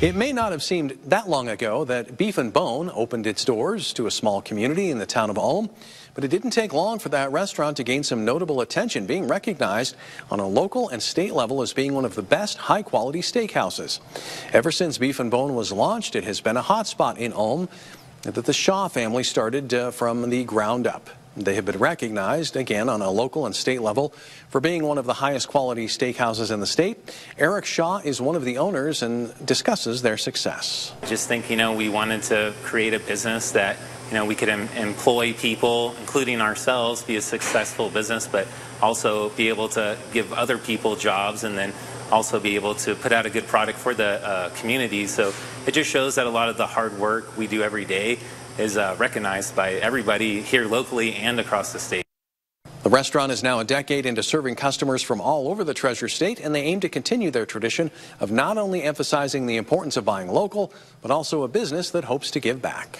It may not have seemed that long ago that Beef and Bone opened its doors to a small community in the town of Ulm, but it didn't take long for that restaurant to gain some notable attention, being recognized on a local and state level as being one of the best high-quality steakhouses. Ever since Beef and Bone was launched, it has been a hotspot in Ulm that the Shaw family started uh, from the ground up. They have been recognized, again, on a local and state level for being one of the highest quality steakhouses in the state. Eric Shaw is one of the owners and discusses their success. Just think, you know, we wanted to create a business that, you know, we could em employ people, including ourselves, be a successful business, but also be able to give other people jobs and then also be able to put out a good product for the uh, community. So it just shows that a lot of the hard work we do every day is uh, recognized by everybody here locally and across the state. The restaurant is now a decade into serving customers from all over the Treasure State, and they aim to continue their tradition of not only emphasizing the importance of buying local, but also a business that hopes to give back.